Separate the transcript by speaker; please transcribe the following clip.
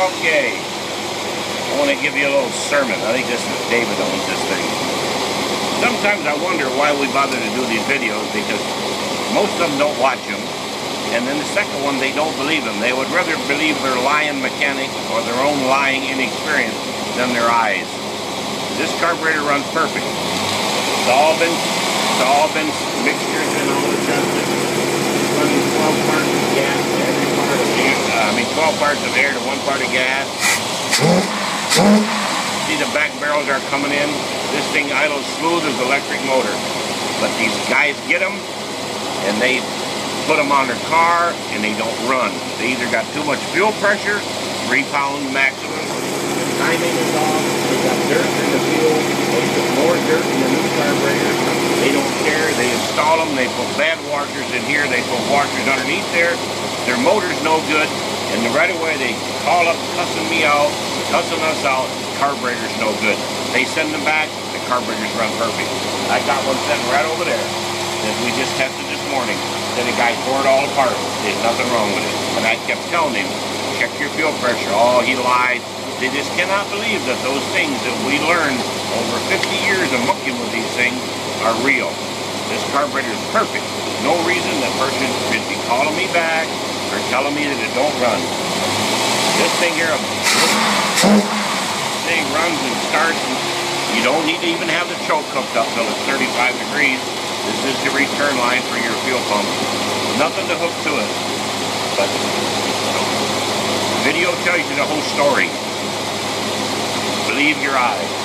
Speaker 1: Okay. I want to give you a little sermon. I think this is David owns this thing. Sometimes I wonder why we bother to do these videos because most of them don't watch them. And then the second one, they don't believe them. They would rather believe their lying mechanic or their own lying inexperience than their eyes. This carburetor runs perfect. It's all been, it's all been mixtures and all adjusted. It's running 12 parts of gas to every part of air. I mean, 12 parts of air to one part of gas. See the back barrels are coming in. This thing idles smooth as electric motor. But these guys get them and they put them on their car and they don't run. They either got too much fuel pressure, three pound maximum, timing is off, they got dirt in the fuel, they put more dirt in the new carburetor, they don't care, they install them, they put bad washers in here, they put washers underneath there, their motor's no good, and right away they call up cussing me out, cussing us out, carburetor's no good. They send them back, the carburetors run perfect. I got one sitting right over there that we just tested this morning. Then the guy tore it all apart. There's nothing wrong with it. And I kept telling him, check your fuel pressure. Oh, he lied. They just cannot believe that those things that we learned over 50 years of mucking with these things are real. This carburetor is perfect. No reason that person should be calling me back telling me that it don't run. This thing here, this thing runs and starts. And you don't need to even have the choke hooked up till it's 35 degrees. This is the return line for your fuel pump. Nothing to hook to it. But the video tells you the whole story. Believe your eyes.